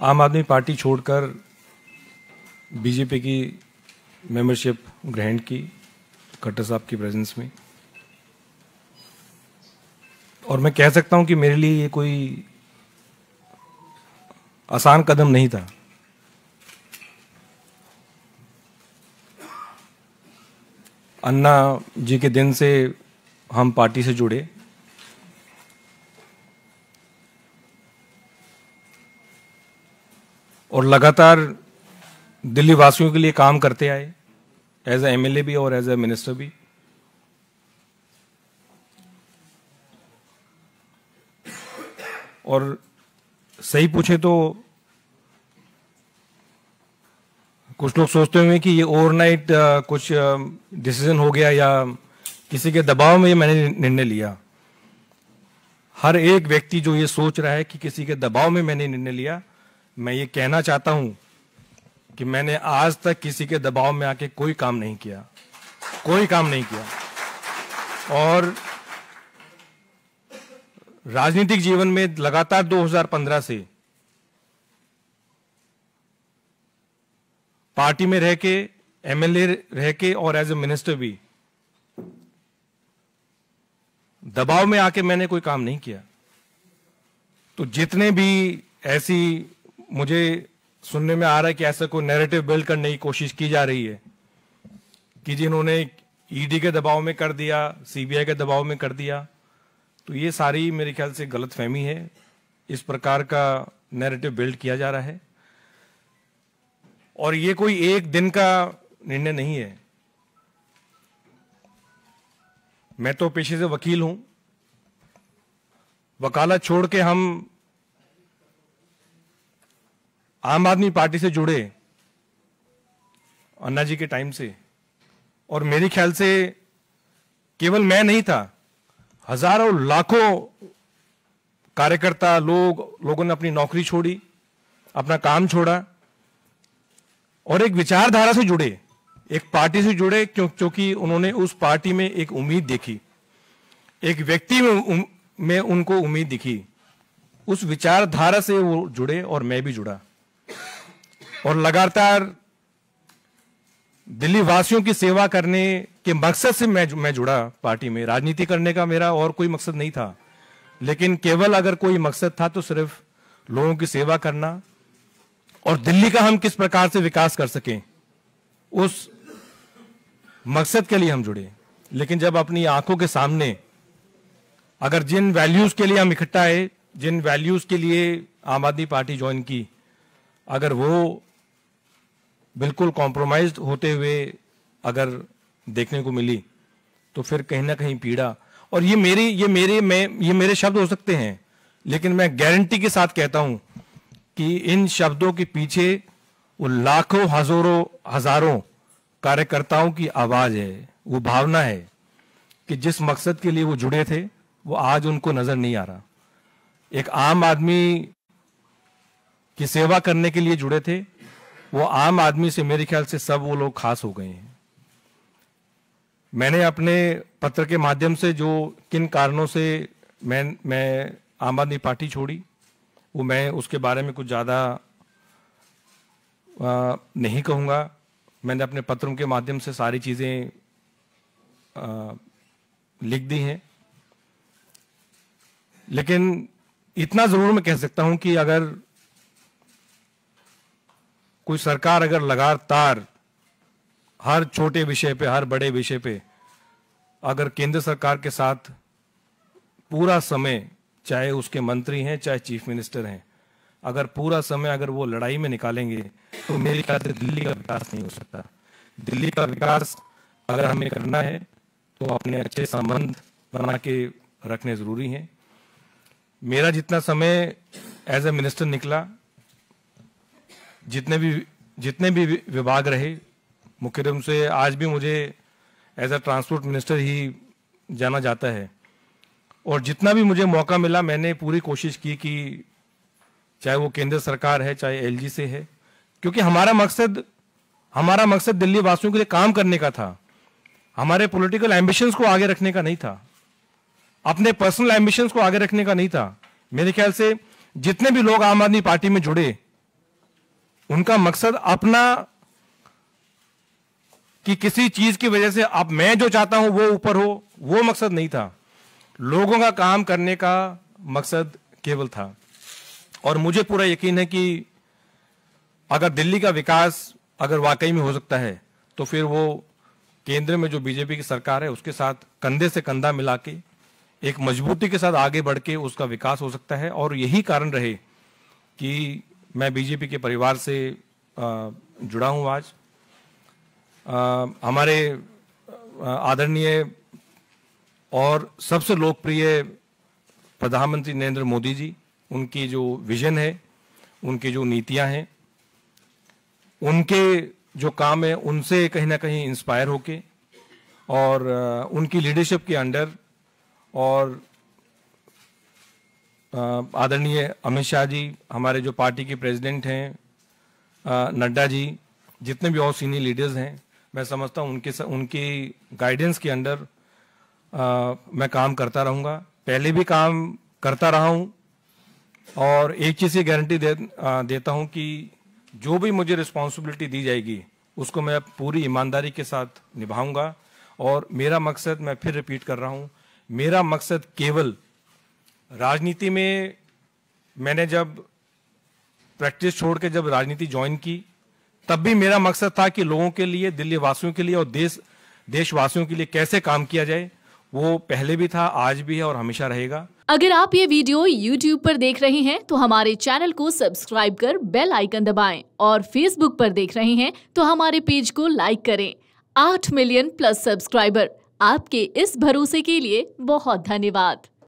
आम आदमी पार्टी छोड़कर बीजेपी की मेंबरशिप ग्रहण की खट्टर साहब की प्रेजेंस में। और मैं कह सकता हूँ कि मेरे लिए ये कोई आसान कदम नहीं था। अन्ना जी के दिन से हम पार्टी से जुड़े। और लगातार दिल्ली वासियों के लिए काम करते आए एज ए एमएलए भी और एज ए मिनिस्टर भी। और सही पूछे तो कुछ लोग सोचते हुए कि ये ओवरनाइट कुछ डिसीज़न हो गया या किसी के दबाव में ये मैंने निर्णय लिया। हर एक व्यक्ति जो ये सोच रहा है कि किसी के दबाव में मैंने निर्णय लिया मैं ये कहना चाहता हूँ कि मैंने आज तक किसी के दबाव में आके कोई काम नहीं किया, कोई काम नहीं किया। और राजनीतिक जीवन में लगातार 2015 से पार्टी में रह के एमएलए रह के और एज ए मिनिस्टर भी दबाव में आके मैंने कोई काम नहीं किया। तो जितने भी ऐसी मुझे सुनने में आ रहा है कि ऐसा कोई नैरेटिव बिल्ड करने की कोशिश की जा रही है, कि जिन्होंने ईडी के दबाव में कर दिया सीबीआई के दबाव में कर दिया तो ये सारी मेरे ख्याल से गलत फहमी है। इस प्रकार का नैरेटिव बिल्ड किया जा रहा है। और ये कोई एक दिन का निर्णय नहीं है। मैं तो पेशे से वकील हूँ। वकालत छोड़ के हम आम आदमी पार्टी से जुड़े अन्ना जी के टाइम से, और मेरे ख्याल से केवल मैं नहीं था, हज़ारों लाखों कार्यकर्ता लोग, लोगों ने अपनी नौकरी छोड़ी, अपना काम छोड़ा, और एक विचारधारा से जुड़े, एक पार्टी से जुड़े, क्यों, क्योंकि उन्होंने उस पार्टी में एक उम्मीद देखी, एक व्यक्ति में में उनको उम्मीद दिखी, उस विचारधारा से वो जुड़े और मैं भी जुड़ा। और लगातार दिल्ली वासियों की सेवा करने के मकसद से मैं मैं जुड़ा पार्टी में। राजनीति करने का मेरा और कोई मकसद नहीं था। लेकिन केवल अगर कोई मकसद था तो सिर्फ़ लोगों की सेवा करना और दिल्ली का हम किस प्रकार से विकास कर सकें, उस मकसद के लिए हम जुड़े। लेकिन जब अपनी आँखों के सामने अगर जिन वैल्यूज़ के लिए हम इकट्ठा है जिन वैल्यूज़ के लिए आम आदमी पार्टी ज्वाइन की, अगर वो बिल्कुल कॉम्प्रोमाइज होते हुए अगर देखने को मिली तो फिर कहीं ना कहीं पीड़ा। और ये मेरी, ये मेरे, मैं, ये मेरे शब्द हो सकते हैं, लेकिन मैं गारंटी के साथ कहता हूँ कि इन शब्दों के पीछे वो लाखों, हज़ारों हज़ारों कार्यकर्ताओं की आवाज़ है, वो भावना है कि जिस मकसद के लिए वो जुड़े थे, वो आज उनको नज़र नहीं आ रहा। एक आम आदमी की सेवा करने के लिए जुड़े थे वो आम आदमी से, मेरे ख्याल से सब वो लोग खास हो गए हैं। मैंने अपने पत्र के माध्यम से जो, किन कारणों से मैं मैं आम आदमी पार्टी छोड़ी, वो मैं उसके बारे में कुछ ज़्यादा नहीं कहूँगा। मैंने अपने पत्रों के माध्यम से सारी चीज़ें लिख दी हैं। लेकिन इतना ज़रूर मैं कह सकता हूँ कि अगर कोई सरकार अगर लगातार हर छोटे विषय पे, हर बड़े विषय पे अगर केंद्र सरकार के साथ पूरा समय, चाहे उसके मंत्री हैं, चाहे चीफ मिनिस्टर हैं, अगर पूरा समय अगर वो लड़ाई में निकालेंगे तो मेरे ख्याल से दिल्ली का विकास नहीं हो सकता। दिल्ली का विकास अगर हमें करना है तो अपने अच्छे संबंध बना के रखने ज़रूरी हैं। मेरा जितना समय एज ए मिनिस्टर निकला जितने भी जितने भी विभाग रहे मुख्य रूप से आज भी मुझे एज अ ट्रांसपोर्ट मिनिस्टर ही जाना जाता है। और जितना भी मुझे मौका मिला, मैंने पूरी कोशिश की कि चाहे वो केंद्र सरकार है, चाहे एलजी से है, क्योंकि हमारा मकसद हमारा मकसद दिल्ली वासियों के लिए काम करने का था। हमारे पॉलिटिकल एम्बिशंस को आगे रखने का नहीं था। अपने पर्सनल एम्बिशंस को आगे रखने का नहीं था। मेरे ख्याल से जितने भी लोग आम आदमी पार्टी में जुड़े उनका मकसद अपना कि किसी चीज़ की वजह से अब मैं जो चाहता हूँ वो ऊपर हो, वो मकसद नहीं था। लोगों का काम करने का मकसद केवल था। और मुझे पूरा यकीन है कि अगर दिल्ली का विकास अगर वाकई में हो सकता है तो फिर वो केंद्र में जो बीजेपी की सरकार है, उसके साथ कंधे से कंधा मिला के, एक मजबूती के साथ आगे बढ़ के उसका विकास हो सकता है। और यही कारण रहे कि मैं बीजेपी के परिवार से जुड़ा हूँ आज। हमारे आदरणीय और सबसे लोकप्रिय प्रधानमंत्री नरेंद्र मोदी जी, उनकी जो विजन है, उनकी जो नीतियाँ हैं, उनके जो काम है, उनसे कहीं ना कहीं इंस्पायर होके और उनकी लीडरशिप के अंडर और आदरणीय अमित शाह जी हमारे जो पार्टी के प्रेसिडेंट हैं नड्डा जी जितने भी और सीनियर लीडर्स हैं मैं समझता हूँ उनके उनकी गाइडेंस के अंडर मैं काम करता रहूँगा। पहले भी काम करता रहा हूँ और एक चीज़ की गारंटी दे, देता हूँ कि जो भी मुझे रिस्पॉन्सिबिलिटी दी जाएगी उसको मैं पूरी ईमानदारी के साथ निभाऊँगा। और मेरा मकसद मैं फिर रिपीट कर रहा हूँ मेरा मकसद केवल राजनीति में मैंने जब प्रैक्टिस छोड़ के जब राजनीति ज्वाइन की, तब भी मेरा मकसद था कि लोगों के लिए दिल्ली वासियों के लिए और देश, देशवासियों के लिए कैसे काम किया जाए, वो पहले भी था, आज भी है और हमेशा रहेगा। अगर आप ये वीडियो YouTube पर देख रहे हैं तो हमारे चैनल को सब्सक्राइब कर बेल आइकन दबाएँ और Facebook पर देख रहे हैं तो हमारे पेज को लाइक करें। आठ मिलियन प्लस सब्सक्राइबर, आपके इस भरोसे के लिए बहुत धन्यवाद।